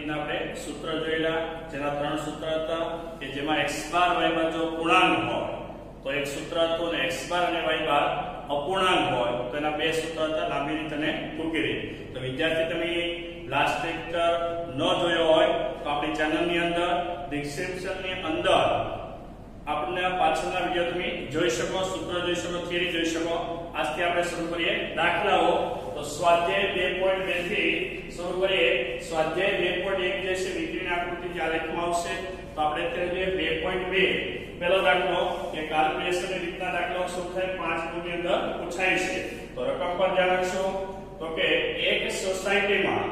રીતના આપણે સૂત્ર જોયેલા જેના ત્રણ સૂત્ર હતા, કે જેમાં x બાર y બાર જો પૂર્ણાંક હોય, તો એક સૂત્ર હતું અને x બાર અને y બાર અપૂર્ણાંક હોય. તો એના બે સૂત્ર હતા, લાંબી રીત અને ટૂંકી રીત. તો વિદ્યાર્થી, તમે લાસ્ટ લેક્ચર ન જોયો હોય, તો આપણી ચેનલની અંદર ડિસ્ક્રિપ્શનની અંદર આપણને પાછળના વિડિયો તમે જોઈ શકો, સૂત્ર જોઈ શકો થિયરી જોઈ શકો. આજથી આપણે શરૂ કરીએ. દાખલાઓ. તો સ્વાધ્યાય 2.2 થી શરૂ કરીએ. સ્વાધ્યાય 2.1 જે છે વિકિરણ આકૃતિ જે આલેખમાં આવશે, તો આપણે અત્યારે જોઈએ 2.2 પહેલો દાખલો, કે કાલ્પનિકની રીતના દાખલો શું થાય? 5 ગુણની અંદર પૂછાય છે તો રકમ પર ધ્યાન રાખશો તો કે એક સોસાયટીમાં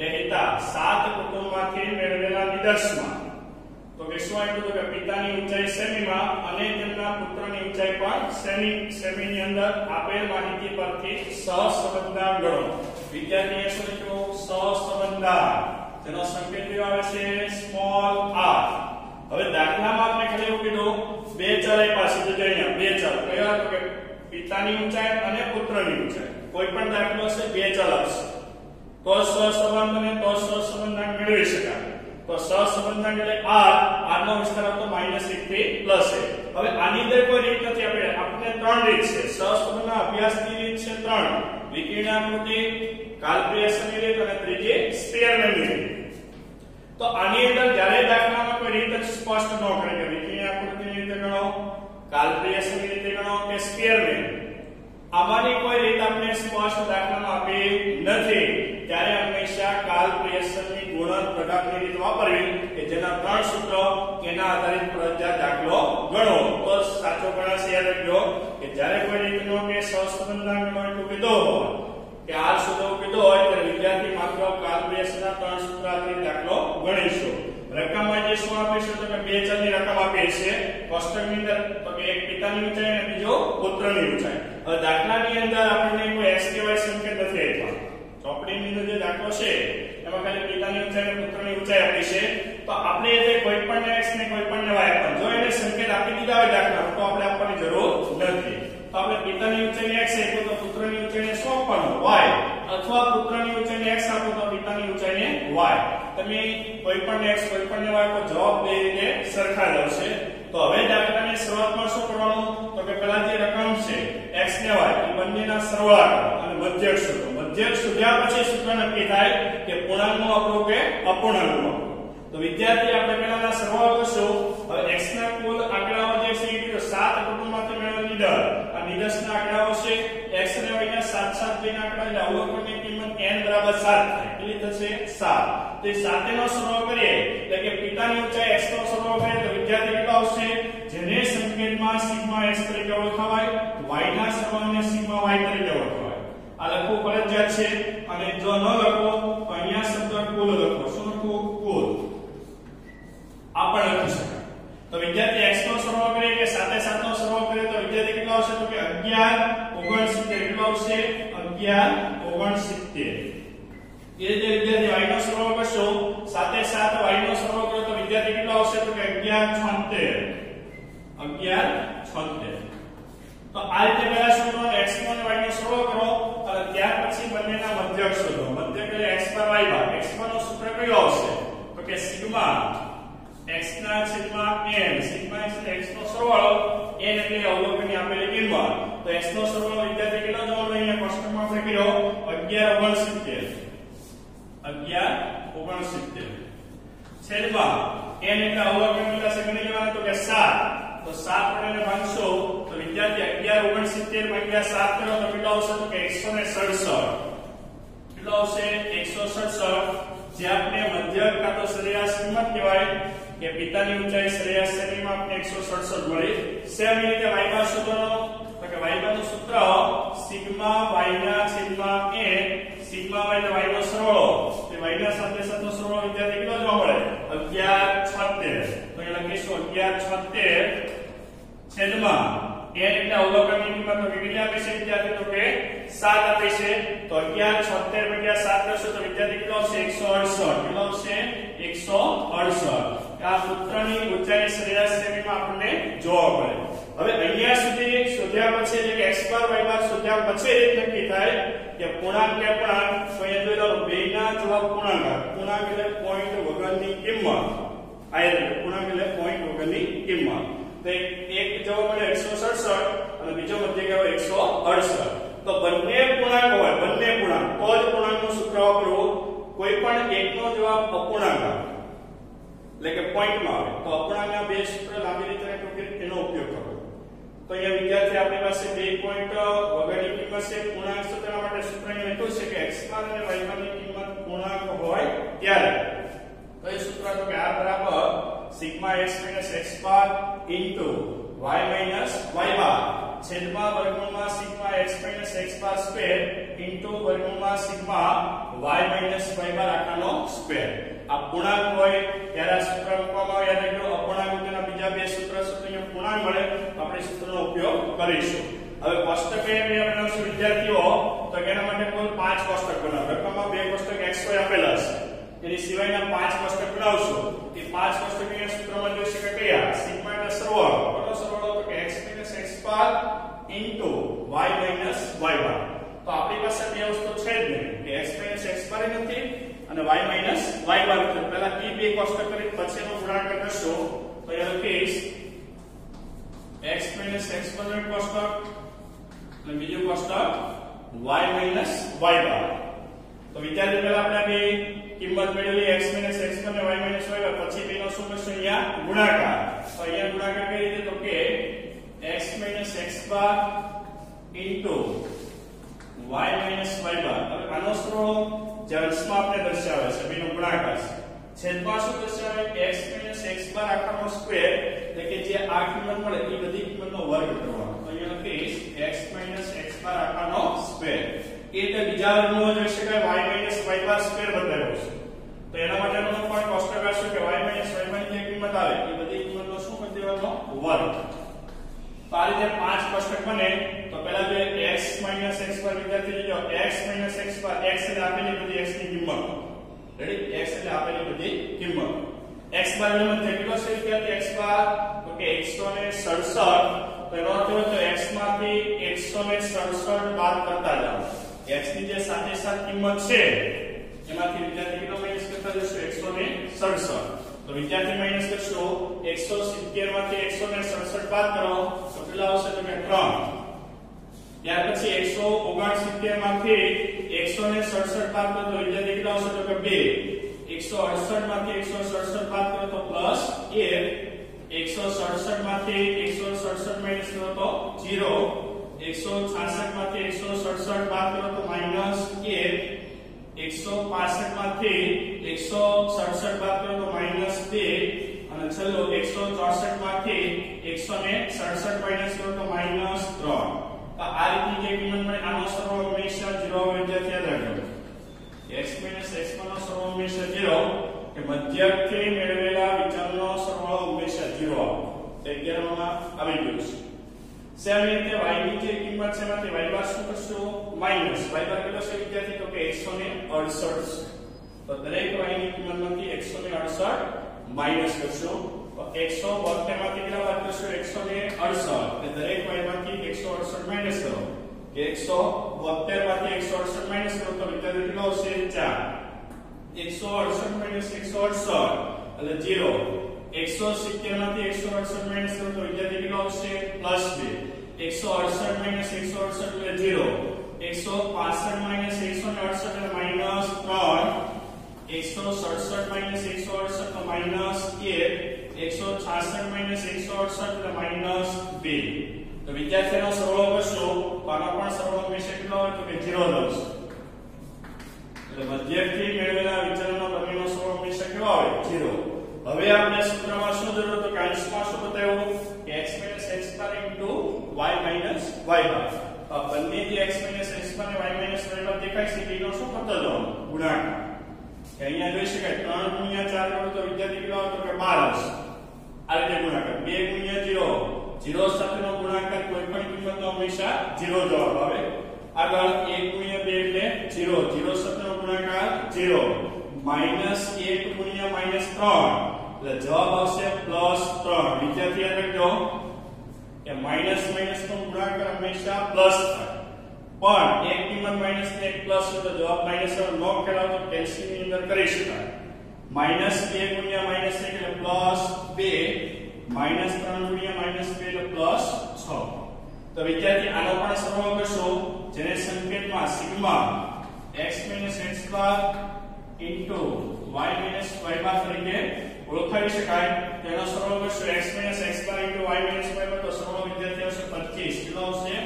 રહેતા સાત કુટુંબમાંથી મેળવેલા નિદર્શમાં તો કે શું તો કે પિતાની ઊંચાઈ સેમીમાં અને તેમના પુત્રની ઊંચાઈ પણ સેમી, સેમીની અંદર આપેલ માહિતી પરથી સહસંબંધાન ગણો. વિદ્યાર્થીએ શું લખ્યું સહસંબંધાન તેનો સંકેત કેવો આવે છે, સ્મોલ આર હવે દાખલામાં આપણે ખાલી એવું કીધું, બે ચલ છે, તો અહીંયા બે ચલ. કયા તો કે પિતાની ઊંચાઈ અને પુત્રની ઊંચાઈ. કોઈ પણ દાખલો છે બે ચલ આપશે તો સહસંબંધ અને તો સહસંબંધાન મેળવી શકાય. તો સહસંબંધાન એટલે r r નો વિસ્તાર આવતો -1 થી +1 હવે આની અંદર કોઈ રીત નથી આપણે આપણે ત્રણ રીત છે સહસંબંધના અભ્યાસની રીત છે ત્રણ વિકર્ણાકૃતિ કાલ્પનિકની રીત અને ત્રીજી સ્પેરમેનની રીત તો આની અંદર જ્યારે દાખલામાં કોઈ રીત સ્પષ્ટ ન કરે કે વિકર્ણાકૃતિની રીતે ગણો કાલ્પનિકની રીતે ગણો કે સ્પેરમેન આમાંની કોઈ રીત આપણે સ્પષ્ટ દાખલામાં આપી નથી ત્યારે હંમેશા ગોળર પ્રકારની રીત વાપરવી કે જેના ત્રણ સૂત્ર એના આધારિત પ્રજા દાખલો ગણો. તો સાચો ગણાશે યાદ રાખજો કે જ્યારે કોઈ રીતનો કે સહસંબંધાન ગણો કીધો કે આ સૂત્ર કીધો હોય, ત્યારે વિદ્યાર્થી માત્ર કાલ્પનિકના ત્રણ સૂત્ર આધારિત દાખલો ગણીશું રકમમાં જે શું આપીશું તો કે બે ચલની રકમ આપે છે કોષ્ટકની અંદર તો કે એક પિતાની ઊંચાઈ અને બીજો પુત્રની ઊંચાઈ હવે દાખલાની અંદર આપણને કોઈ એસ y સંકેત નથી આપ્યા. ચોપડીની અંદર જે દાખલો છે એમાં ખાલી પિતાની ઊંચાઈ અને પુત્રની ઊંચાઈ આપી છે. તો આપણે એટલે કોઈ પણ x ને કોઈ પણ y આપવાનું જો એને સંકેત આપી દીધા હોય દાખલા, તો આપણે આપવાની જરૂર નથી. તો આપણે પિતાની ઊંચાઈને x આપો તો પુત્રની ઊંચાઈને શું આપવાનું y. અથવા પુત્રની ઊંચાઈને x આપો તો પિતાની ઊંચાઈને y. તમે કોઈ પણ x કોઈ પણ y પર જવાબ બે રીતે સરખા જ આવશે. તો હવે દાખલાની શરૂઆતમાં શું કરવાનું? તો કે પહેલા જે રકમ છે, x ને y બંનેના સરવાળા અને મધ્યક શોધો. મધ્યક શોધ્યા પછી સૂત્ર નક્કી થાય કે પૂર્ણાંકનો આપણો કે અપૂર્ણાંકનો. તો વિદ્યાર્થી, આપણે પહેલાના સરવાળો કરશું હવે x ના કુલ આંકડાઓ જે છે, એ કીધું સાત કુટુંબમાંથી મેળવેલ નિડર આ નિદર્શના આંકડાઓ છે, x ને y ના સાત સાત જઈને આંકડા, એટલે અવલોકનની કિંમત n બરાબર 7 થાય. કેટલી થશે? 7 તો એ નો સરવાળો કરીએ, એટલે કે પિતાની ઊંચાઈ x નો સરવાળો કરીએ, તો વિદ્યાર્થી કેટલો આવશે? જેને સંકેતમાં સિગ્મા x તરીકે ઓળખાવાય, y ના સરવાળાને સિગ્મા y તરીકે ઓળખાવાય. આ લખવું ફરજિયાત છે અને જો ન લખો, તો અહીંયા શબ્દ કુલ લખો. શું લખવું? કુલ. આ પણ લખી શકાય. તો વિદ્યાર્થી x નો સરવાળો કરીએ કે સાથે સાથે નો સરવાળો કરીએ, તો વિદ્યાર્થી કેટલો આવશે? તો કે 11 69 કેટલો આવશે? 11 69 એ રીતે વિદ્યાર્થી y નો સરવાળો કરશો. સાથે સાથે y નો સરવાળો કરો, તો વિદ્યાર્થી કેટલો આવશે? તો કે 11 76 11 76 તો આ રીતે પહેલા શું કરો? x નો અને y નો સરવાળો કરો. ત્યાર પછી બંનેના મધ્યક શોધો. મધ્યક એટલે x બાર y બાર x બાર નો સૂત્ર કયો આવશે? તો કે સિગ્મા x ના છેદમાં n. સિગ્મા એટલે x નો સરવાળો. n એટલે અવલોકનની આપેલી કિંમત તો x નો સરવાળો વિદ્યાર્થી કેટલો જવાબ અહીંયા કોષ્ટકમાં આપણે કર્યો 11 69 11 69 છેદમાં n એટલે અવલોકન કેટલા સેકન્ડ લેવાના. તો કે 7 તો 7 વડે ભાગશો. 11 69 ભાગ્યા 7 કરો તો કે 167 કેટલો આવશે? 167 જે આપણે મધ્યક કાં તો સરેરાશ કિંમત કહેવાય કે પિતાની ઊંચાઈ સરેરાશ આપણે 167 મળી. સેમ રીતે બાર શોધવાનો કે y સૂત્ર સિગ્મા y ના છેદમાં n સિગ્મા y એટલે y નો ના વિદ્યાર્થી કેટલો જોવા મળે? 11 76 તો એ લખીશું 11 76 છેદમાં n એટલે અવલોકનની કિંમત કેટલી આપી છે વિદ્યાર્થી તો કે 7 આપી છે. તો 11 76 ભાગ્યા 7 કરશો તો વિદ્યાર્થી કેટલો આવશે? 168 કેટલો આવશે? 168 આ સૂત્રની ઊંચાઈ સરેરાશ શ્રેણીમાં આપણને જોવા મળે. હવે અહીંયા સુધી શોધ્યા પછી, એટલે કે x બાર y બાર શોધ્યા પછી રીત નક્કી થાય કે પૂર્ણાંક કે અપૂર્ણાંક તો એ જોઈ લો, બેના જવાબ પૂર્ણાંક પૂર્ણાંક એટલે પોઈન્ટ વગરની કિંમત. આ એટલે પૂર્ણાંક એટલે પોઈન્ટ વગરની કિંમત. તો એક જવાબ મળે 167 અને બીજો મધ્યક આવે 168 તો બંને પૂર્ણાંક હોય, બંને પૂર્ણાંક. તો જ પૂર્ણાંકનું સૂત્ર વાપરવું કોઈ પણ એકનો જવાબ અપૂર્ણાંક એટલે કે પોઈન્ટમાં આવે. તો અપૂર્ણાંકના બે સૂત્ર લાંબી રીતે ટૂંકી એનો ઉપયોગ કરો. તો અહીંયા વિદ્યાર્થી આપણી પાસે બે પોઈન્ટ વગરની કિંમત છે, પૂર્ણાંક સૂત્રના માટે સૂત્ર અહીંયા લખ્યું છે કે x માં અને y બારની કિંમત પૂર્ણાંક હોય ત્યારે. તો એ સૂત્ર તો કે r બરાબર sigma x x bar into y minus y bar. છેદમાં વર્ગમૂળમાં sigma x x bar square into વર્ગમૂળમાં sigma y minus y bar આખાનો સ્ક્વેર. આ પૂર્ણાંક હોય ત્યારે આ સૂત્ર મૂકવામાં આવે. યાદ રાખજો, અપૂર્ણાંક તેના બીજા બે સૂત્ર તો પૂર્ણાંક મળે આપણે સૂત્રનો ઉપયોગ કરીશું. હવે કોષ્ટક એ બે બનાવશું વિદ્યાર્થીઓ, તો એના માટે કુલ પાંચ કોષ્ટક બનાવો. રકમમાં બે કોષ્ટક xy આપેલા છે એની સિવાયના પાંચ કોષ્ટક બનાવશું. એ પાંચ કોષ્ટક અહીંયા સૂત્રમાં જોઈ શકાય કયા સિગ્મા એટલે સરવાળો કોનો સરવાળો તો કે x x bar y y બાર તો આપણી પાસે બે વસ્તુ છે જ નહીં. કે x x બાર નથી અને y y બાર તો પહેલા ઈ બે કોષ્ટક કરી પછી એનો ગુણાકાર કરશો. તો એ લખીશ x x બારનું કોષ્ટક અને બીજું કોષ્ટક y y બાર તો વિદ્યાર્થી, પહેલા આપણે બે કિંમત મેળવી, x x અને y y પછી બેનો શું થશે અહીંયા ગુણાકાર. તો અહીંયા ગુણાકાર કઈ રીતે? તો કે x x bar y y બાર હવે આનો સરવાળો જે આપણે દર્શાવે છે, બેનો ગુણાકાર છેદમાં શું દર્શાવે? x x બાર આખાનો સ્ક્વેર એટલે કે જે આ કિંમત મળે, એ બધી કિંમતનો વર્ગ કરવાનો. તો અહીંયા લખીશ, x x બાર આખાનો સ્ક્વેર એ રીતે બીજા વર્ગનો જ શકાય y y બાર સ્ક્વેર બતાવ્યો છે તો એના માટેનો પણ શું હશે કે y જે કિંમત આવે? એ બધી કિંમતનો શું કરી દેવાનો? વર્ગ તો આ રીતે પાંચ કોષ્ટક બને, તો પહેલા જે x x પર વિદ્યાર્થી લીધો, x x પર x એટલે આપેલી બધી x ની કિંમત. રેડી x એટલે આપેલી બધી કિંમત. x બારની મધ્ય કેટલો છે વિદ્યાર્થી? x બાર. તો કે 167 તો એનો અર્થ એવો કે x માંથી 167 બાદ કરતા જાઓ. x ની જે સાથે સાથ કિંમત છે એમાંથી વિદ્યાર્થી કેટલો માઇનસ કરતા જશો 167 તો વિદ્યાર્થી માઇનસ કરશો 170 માંથી 167 બાદ કરો, તો કેટલા આવશે તો કે 3 ત્યાર પછી 169 માંથી 167 બાદ કરો, તો વિદ્યાર્થી કેટલા આવશે? તો કે 2 168 માંથી 167 બાદ કરો, તો પ્લસ 1 167 માંથી 167 માઇનસ કરો, તો 0 166 માંથી 167 બાદ કરો, તો માઇનસ 1 165 માંથી 167 બાદ કરો તો માઇનસ 2 અને છેલ્લો 164 માંથી 167 માઇનસ કરો તો માઇનસ 3 તો આ રીતની જે કિંમત મળે, આનો સરવાળો હંમેશા 0 આવે વિદ્યાર્થી યાદ રાખજો x x નો હંમેશા 0 કે મધ્યકથી મેળવેલા વિચલનનો સરવાળો હંમેશા 0 આવે તે 11 માં આવી ગયું છે. સેમ રીતે y ની જે કિંમત છે એમાંથી y બાર શું કરશું માઇનસ y બાર કેટલો છે વિદ્યાર્થી? તો કે 168 છે તો દરેક y ની કિંમતમાંથી 168 માઇનસ કરશો તો 172 માંથી કેટલા બાદ કરશો 168 એટલે દરેક y માંથી 168 માઇનસ કરો. કે 172 માંથી 168 માઇનસ કરો, તો વિદ્યાર્થી કેટલો આવશે? 4 168 માઇનસ 168 એટલે 0 170 માંથી 168 માઇનસ કરો, તો વિદ્યાર્થી કેટલો આવશે? પ્લસ 2 168 માઇનસ 168 એટલે 0 165 માઇનસ 168 એટલે માઇનસ 3 167 માઇનસ 168 તો માઇનસ 1 166 માઇનસ 168 એટલે માઇનસ 2 તો વિદ્યાર્થીનો સરવાળો કરશો. તો આનો પણ સરવાળો હંમેશા કેટલો હોય તો કે 0 લખશો એટલે મધ્યકથી મેળવેલા વિચલનનો બંનેનો સરવાળો હંમેશા કેવો આવે? 0 હવે આપણે સૂત્રમાં શું જરૂર હતું? કે અંશમાં શું બતાવ્યું? કે x x y y બાર બંને જે x x બાર અને y y બાર દેખાય છે એનો શું કરતો જવાનો ગુણાકાર કે અહીંયા જોઈ શકાય 3 ગુણ્યા 4 કરો તો વિદ્યાર્થી કેટલો આવતો કે 12 આવશે આ રીતે ગુણાકાર 2 ગુણ્યા 0 0 સાથેનો ગુણાકાર કોઈ પણ કિંમતનો હંમેશા 0 જવાબ આવે આગળ 1 ગુણ્યા 2 એટલે 0 0 સાથેનો ગુણાકાર 0 માઇનસ 1 ગુણ્યા માઇનસ 3 એટલે જવાબ આવશે પ્લસ ત્રણ. વિદ્યાર્થી યાદ રાખજો કે માઇનસ માઇનસ નો ગુણાકાર હંમેશા પ્લસ થાય. પણ એક કિંમત માઇનસ ને એક પ્લસ તો જવાબ માઇનસ નો ખેલાવ તો કેલ્સિયમની અંદર કરી શકાય. માઇનસ 2 ગુણ્યા માઇનસ 1 એટલે પ્લસ 2 માઇનસ 3 ગુણ્યા માઇનસ 2 એટલે પ્લસ 6 તો વિદ્યાર્થી, આનો પણ સરવાળો કરશો. જેને સંકેતમાં sigma x x bar y y bar તરીકે ઓળખાવી શકાય તેનો સરવાળો કરશું x x y y તો સરવાળો વિદ્યાર્થી આવશે 25 કેટલો આવશે?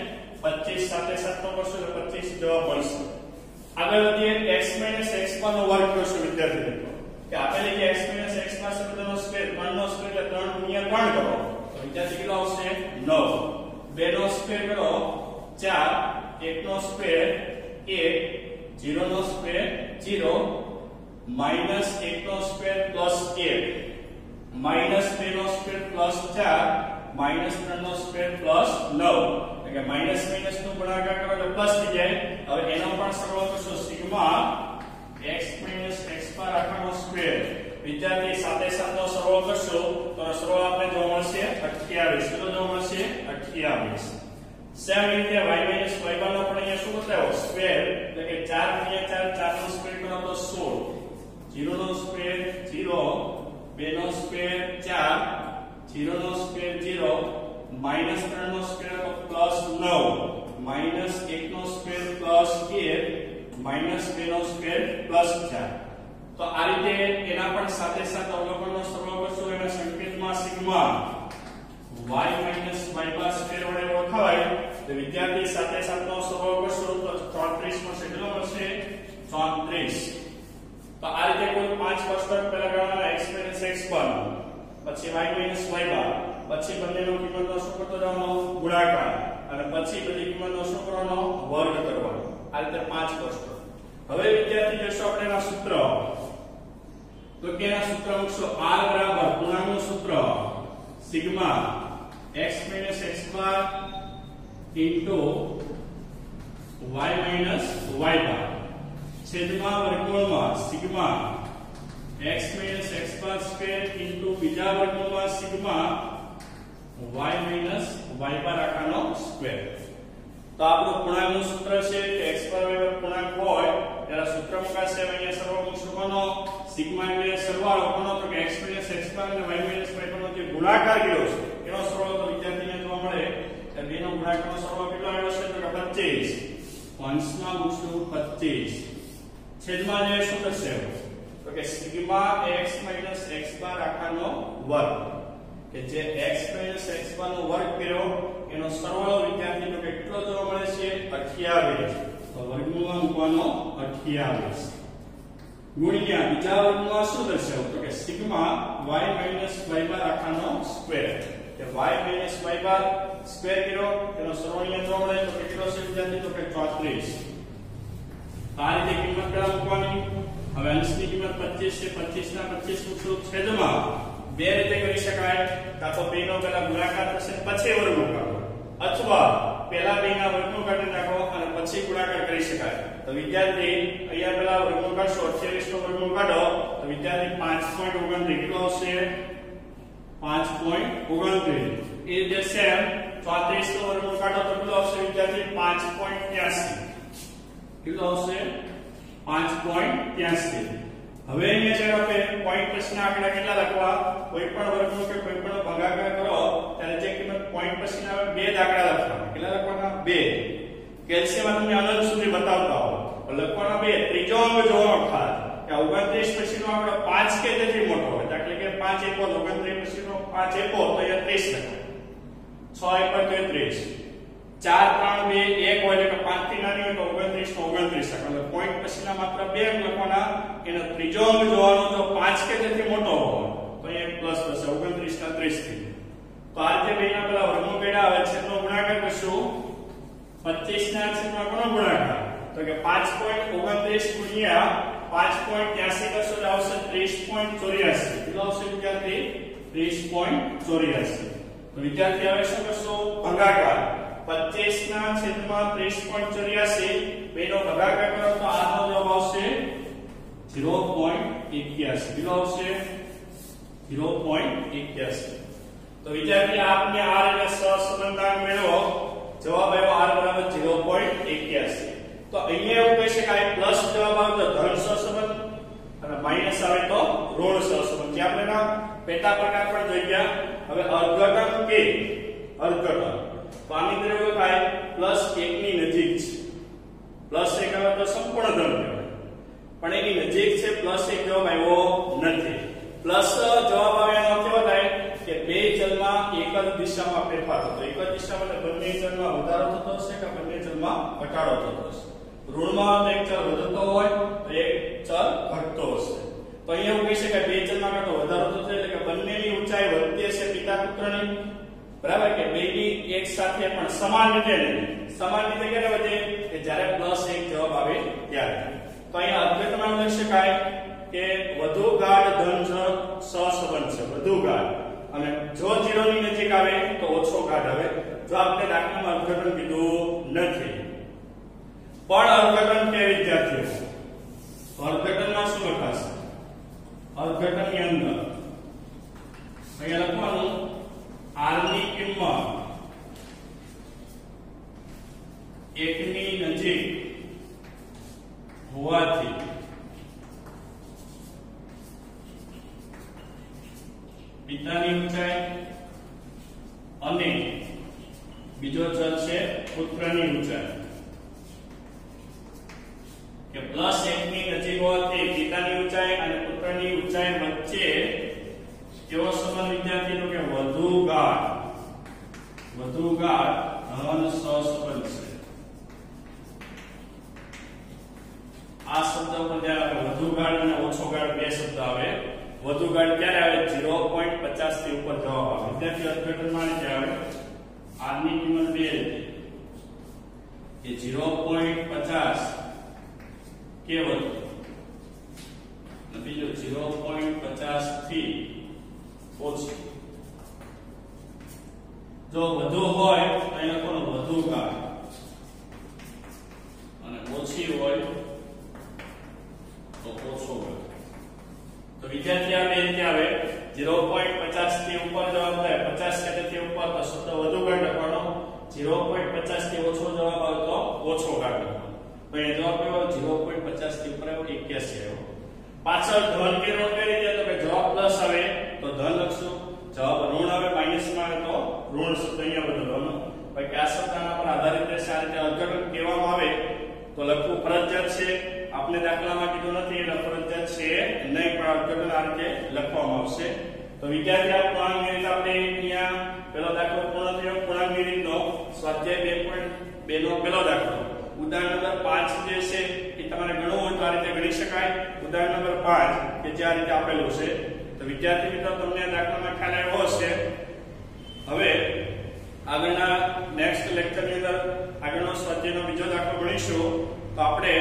25 સાથે 7 નો કરશું એટલે 25 જવાબ મળશે. આગળ વધીએ. x x નો વર્ગ કરશો વિદ્યાર્થી મિત્રો. કે આપેલી કે x x બાર શબ્દનો સ્ક્વેર 3 નો સ્ક્વેર એટલે 3 ગુણ્યા 3 કરો. તો વિદ્યાર્થી કેટલો આવશે? 9 2 નો સ્ક્વેર કરો. ચાર. એક નો સ્ક્વેર એક જીરો નો સ્ક્વેર જીરો માઇનસ એક નો સ્ક્વેર પ્લસ એક. માઇનસ બે નો સ્ક્વેર પ્લસ ચાર. માઇનસ ત્રણ નો સ્ક્વેર પ્લસ નવ. એટલે માઇનસ માઇનસ નો ગુણાકાર કરો એટલે પ્લસ થઈ જાય. હવે એનો પણ સરવાળો કરશો સિગ્મા x x પર આખાનો સ્ક્વેર. વિદ્યાર્થી, સાથે સાથનો સરવાળો કરશો તો સરવાળો આપણે જોવા મળશે 28 કેટલો જોવા મળશે? 28 સેમ રીતે y y નો પણ અહીંયા શું બતાવ્યો? સ્ક્વેર. એટલે કે 4 4 4 નો સ્ક્વેર કરો તો 16 0 નો સ્ક્વેર 0 2 નો સ્ક્વેર 4 0 નો સ્ક્વેર 0 માઇનસ 3 નો સ્ક્વેર તો પ્લસ 9 માઇનસ 1 નો સ્ક્વેર પ્લસ 1 માઇનસ 2 નો સ્ક્વેર પ્લસ 4 તો આ રીતે એના પણ સાથે સાથે અવલોકનનો સરવાળો કરશો એના સંકેતમાં sigma y y bar square વડે ઓળખાય તો વિદ્યાર્થી સાથે સાથનો સરવાળો કરશો તો 34 મળશે કેટલો મળશે 34 તો આ રીતે કોઈ પાંચ કોષ્ટક પહેલા ગણવાના x x બાર પછી y y બાર પછી બંનેનો કિંમતનો શું કરતો જવાનો ગુણાકાર. અને પછી બધી કિંમતનો શું કરવાનો વર્ગ કરવાનો. આ રીતે પાંચ કોષ્ટક હવે વિદ્યાર્થી જોશો આપણે એના સૂત્ર. તો કે આ સૂત્ર મૂકશો? R બરાબર પૂર્ણાંકનું સૂત્ર sigma x x bar y y bar છેદમાં વર્ગમૂળમાં sigma x x bar square into બીજા વર્ગમૂળમાં સિગ્મા y y બાર આખાનો સ્ક્વેર તો આપણો પૂર્ણાંકનું સૂત્ર છે કે x બાર y પૂર્ણાંક હોય, ત્યારે સૂત્ર મુકાશે અહીંયા સરવાળો મૂકવાનો સિગ્મા એટલે સરવાળો કોનો તો કે x x બાર અને y y બાર નો જે ગુણાકાર કર્યો છે, એનો સરવાળો તો વિદ્યાર્થીને જોવા મળે કે બેનો ગુણાકારનો સરવાળો કેટલો આવ્યો છે? તો કે 25 અંશમાં મૂકશું 25 છેદમાં જે શું થશે? તો કે સિગ્મા x x બાર આખાનો વર્ગ. કે જે x x બાર નો વર્ગ કર્યો, એનો સરવાળો વિદ્યાર્થી તો કેટલો જોવા મળે છે 28 તો વર્ગમૂળમાં મૂકવાનો 28 ગુણ્યા બીજા વર્ગમાં શું થશે? તો કે સિગ્મા y y બાર આખાનો સ્ક્વેર. કે y y બાર સ્ક્વેર કર્યો એનો સરવાળો જોવા મળે તો કેટલો છે વિદ્યાર્થી? તો કે 34 આ રીતે કિંમત પેલા મૂકવાની. હવે અંશની કિંમત 25 છે. 25 ના 25 મૂકશો છેદમાં બે રીતે કરી શકાય. કાં તો બેનો પહેલા ગુણાકાર થશે પછી વર્ગમૂળ અથવા પેલા બેના વર્ગમૂળ કાઢી નાખો અને પછી ગુણાકાર કરી શકાય. તો વિદ્યાર્થી, અહીંયા પહેલા વર્ગમૂળ કાઢશો 28 નો વર્ગમૂળ કાઢો તો વિદ્યાર્થી 5.29 કેટલો આવશે? 5.29 એ જે સેમ 34 નો વર્ગમૂળ કાઢો તો કેટલો આવશે વિદ્યાર્થી? 5.83 કેટલો આવશે 5.83 હવે અહીંયા છે આપણે પોઈન્ટ પછીના આંકડા કેટલા લખવા? કોઈ વર્ગમૂળ કે કોઈ પણ ભાગાકાર કરો, ત્યારે જે કિંમત પોઈન્ટ પછીના બે દાખલા લખવાના. કેટલા લખવાના? બે. કેલ્શિયમ તમને અનંત સુધી બતાવતા હો. લખવાના બે. ત્રીજો અંક જોવાનો ખાસ કે 29 પછીનો આંકડો 5 કે મોટો હોય. એટલે કે 5 એકો. 29 પછીનો 5 એકો, તો એ 30 લખાય. 6 એકો 33 ચાર ત્રણ બે એક હોય એટલે પાંચથી નાની હોય તો ઓગણત્રીસ નો ઓગણત્રીસ એટલે પોઈન્ટ પછીના માત્ર બે અંક લખવાના એનો ત્રીજો અંક જોવાનો તો પાંચ કે તેથી મોટો હોય તો એ પ્લસ થશે ઓગણત્રીસ ના ત્રીસથી તો આ જે બે ના પેલા વર્ગમૂળ આવે છે છેદનો ગુણાકાર કરશું પચીસ ના છેદમાં કોનો ગુણાકાર તો કે પાંચ પોઈન્ટ ઓગણત્રીસ ગુણ્યા પાંચ પોઈન્ટ ત્યાસી કરશો એટલે આવશે ત્રીસ પોઈન્ટ ચોર્યાસી કેટલો આવશે વિદ્યાર્થી ત્રીસ પોઈન્ટ ચોર્યાસી વિદ્યાર્થી હવે શું કરશો? ભાગાકાર 25 ના છેદમાં 30.84 બેનો ભાગાકાર કરો તો આનો જવાબ આવશે 0.81 કેટલો આવશે 0.81 તો વિદ્યાર્થી, આપને આ રીતે સહસંબંધાંક મેળવો. જવાબ આવ્યો r બરાબર 0.81 તો અહીંયા એવું કહેશે કે આ પ્લસ જવાબ આવે તો ધન સહસંબંધ અને માઇનસ આવે તો ઋણ સહસંબંધ જે આપણે પેટા પ્રકાર પણ જોઈ ગયા. હવે અર્ધઘટક કે અર્ધઘટન તો દ્રવ્ય થાય પ્લસ 1 ની નજીક છે. પ્લસ 1 આવે તો સંપૂર્ણ ઘન કહેવાય. પણ એની નજીક છે પ્લસ 1 જવાબ આવ્યો નથી. પ્લસ જવાબ આવે એનો કેવો થાય કે બે ચલમાં એક જ દિશામાં ફેરફાર થતો એક જ દિશામાં એટલે બંને ચલમાં વધારો થતો હશે કે બંને ચલમાં ઘટાડો થતો હશે? ઋણમાં એક ચલ વધતો હોય, તો એક ચલ ઘટતો હશે. તો અહીંયા એવું કહી શકાય, બે ચલમાં કાં તો વધારો થતો એટલે કે બંનેની ઊંચાઈ વધતી હશે પિતા પુત્રની બરાબર કે બેની એક સાથે પણ સમાન રીતે સમાન રીતે ક્યારે વધે? કે જ્યારે પ્લસ એક જવાબ આવે ત્યારે. તો અહીંયા અદ્વૈતમાં લખી શકાય કે વધુ ગાઢ ધન સહસંબંધ છે, વધુ ગાઢ. અને જો 0 ની નજીક આવે તો ઓછો ગાઢ આવે. જો આપણે દાખલામાં અર્ધઘટન કીધું નથી. પણ અર્ધઘટન કે વિદ્યાર્થીઓ? અર્ધઘટનમાં શું લખાશે અર્ધઘટનની અંદર. અહીંયા લખવાનું r ની કિંમત એકની નજીક હોવાથી પિતાની ઊંચાઈ અને બીજો ચલ છે પુત્રની ઊંચાઈ. કે પ્લસ એક ની નજીક હોવાથી પિતાની ઊંચાઈ અને પુત્રની ઊંચાઈ વચ્ચે કેવો સંબંધ વિદ્યાર્થીનો કે વધુ ગાઢ વધુ ગાઢ ઘન સહસંબંધ છે આ શબ્દ ઉપર ધ્યાન આપો વધુ ગાઢ અને ઓછો ગાઢ બે શબ્દ આવે, વધુ ગાઢ ક્યારે આવે? 0.50 થી ઉપર જવાબ આવે. વિદ્યાર્થી અર્થઘટનમાં જે આવે r ની કિંમત બે કે 0.50 કે વધુ? બીજો 0.50 થી ઓછું. જો વધુ હોય, તો અહીં કોણ વધુ ગાઢ અને ઓછી હોય, તો ઓછો ગાઢ તો વિદ્યાર્થી આ બે રીતે આવે? 0.50 થી ઉપર જવાબ થાય. 50 ટકાથી ઉપર તો શબ્દ વધુ કાઢ લખવાનો 0.50 થી ઓછો જવાબ આવે તો ઓછો કાઢ લખવાનો તો એ જવાબ આવ્યો? 0.50 થી ઉપર આવ્યો 81 આવ્યો. પાછળ ધન કે ઋણ કઈ રીતે? તો જવાબ પ્લસ આવે. તો ધન લખશું. જવાબ ઋણ આવે માઇનસમાં આવે તો ઋણ શબ્દ અહીંયા બદલવાનો બાકી આ શબ્દ પર આધારિત રહેશે આ રીતે અર્થઘટન કહેવામાં આવે તો લખવું ફરજિયાત છે. આપણે દાખલામાં કીધું નથી, એટલે ફરજિયાત છે નહીં, પણ અર્થઘટન આ રીતે લખવામાં આવશે. તો વિદ્યાર્થી, આ પૂર્ણાંકની રીત આપણે અહીંયા પેલો દાખલો પૂર્ણ થયો. પૂર્ણાંકની રીતનો સ્વાધ્યાય 2.2 નો પેલો દાખલો. ઉદાહરણ નંબર 5 જે છે, એ તમારે ગણવું હોય તો આ રીતે ગણી શકાય. ઉદાહરણ નંબર 5 કે જે આ રીતે આપેલું છે. વિદ્યાર્થી મિત્રો, તમને આ દાખલામાં ખ્યાલ આવ્યો હશે. હવે આગળના નેક્સ્ટ લેક્ચરની અંદર આગળનો સ્વાધ્યાયનો બીજો દાખલો ભણીશું. તો આપણે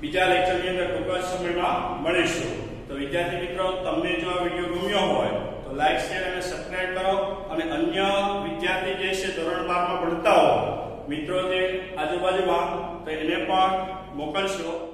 બીજા લેક્ચરની અંદર ટૂંક સમયમાં મળીશું. તો વિદ્યાર્થી મિત્રો, તમને જો આ વીડિયો ગમ્યો હોય, તો લાઈક શેર અને સબસ્ક્રાઇબ કરો અને અન્ય વિદ્યાર્થી જે છે ધોરણ બારમાં ભણતા હોય, મિત્રો જે આજુબાજુમાં, તો એને પણ મોકલશો.